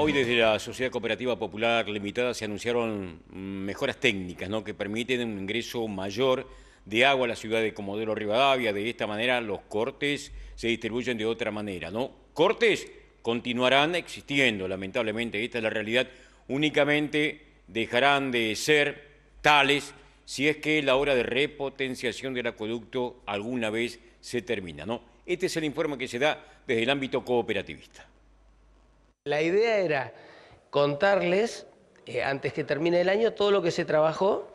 Hoy desde la Sociedad Cooperativa Popular Limitada se anunciaron mejoras técnicas ¿no? que permiten un ingreso mayor de agua a la ciudad de Comodoro Rivadavia. De esta manera los cortes se distribuyen de otra manera. ¿no? Cortes continuarán existiendo, lamentablemente, esta es la realidad. Únicamente dejarán de ser tales si es que la hora de repotenciación del acueducto alguna vez se termina. ¿no? Este es el informe que se da desde el ámbito cooperativista. La idea era contarles, eh, antes que termine el año, todo lo que se trabajó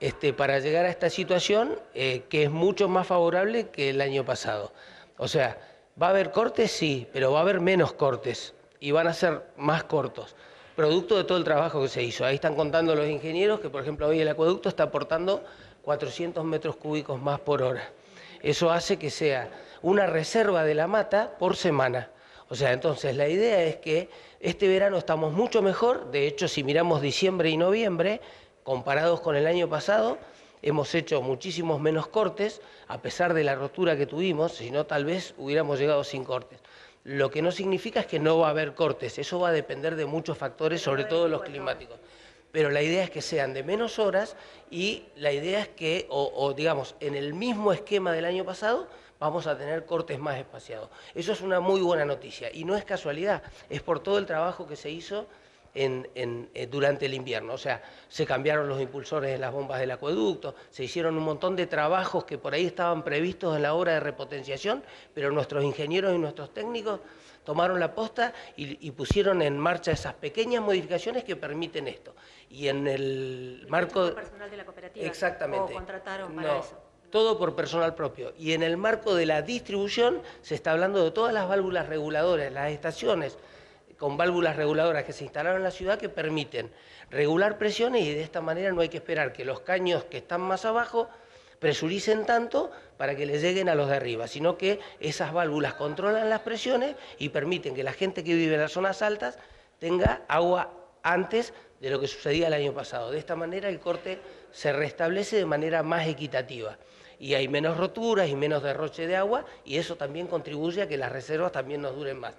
este, para llegar a esta situación, eh, que es mucho más favorable que el año pasado. O sea, ¿va a haber cortes? Sí, pero va a haber menos cortes y van a ser más cortos, producto de todo el trabajo que se hizo. Ahí están contando los ingenieros que, por ejemplo, hoy el acueducto está aportando 400 metros cúbicos más por hora. Eso hace que sea una reserva de la mata por semana. O sea, entonces la idea es que este verano estamos mucho mejor, de hecho si miramos diciembre y noviembre, comparados con el año pasado, hemos hecho muchísimos menos cortes, a pesar de la rotura que tuvimos, si no tal vez hubiéramos llegado sin cortes. Lo que no significa es que no va a haber cortes, eso va a depender de muchos factores, sobre todo los climáticos. Pero la idea es que sean de menos horas y la idea es que, o, o digamos, en el mismo esquema del año pasado, vamos a tener cortes más espaciados. Eso es una muy buena noticia y no es casualidad, es por todo el trabajo que se hizo eh, durante el invierno. O sea, se cambiaron los impulsores de las bombas del acueducto, se hicieron un montón de trabajos que por ahí estaban previstos en la obra de repotenciación, pero nuestros ingenieros y nuestros técnicos tomaron la posta y, pusieron en marcha esas pequeñas modificaciones que permiten esto. Y en el marco... ¿El personal de la cooperativa? Exactamente. ¿O contrataron para eso? todo por personal propio. Y en el marco de la distribución se está hablando de todas las válvulas reguladoras, las estaciones con válvulas reguladoras que se instalaron en la ciudad que permiten regular presiones y de esta manera no hay que esperar que los caños que están más abajo presuricen tanto para que les lleguen a los de arriba, sino que esas válvulas controlan las presiones y permiten que la gente que vive en las zonas altas tenga agua antes de lo que sucedía el año pasado. De esta manera el corte se restablece de manera más equitativa y hay menos roturas y menos derroche de agua y eso también contribuye a que las reservas también nos duren más.